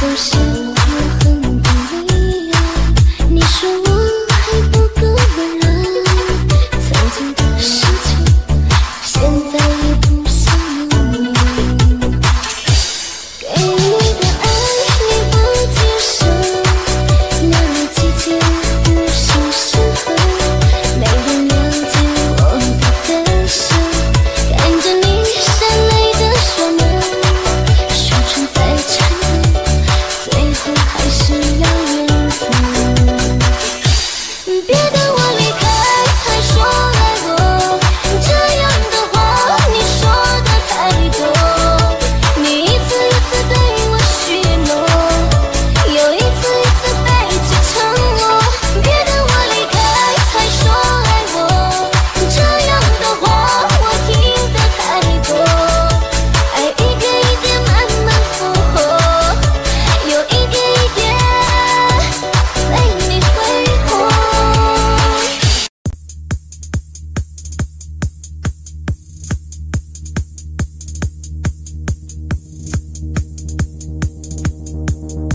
不是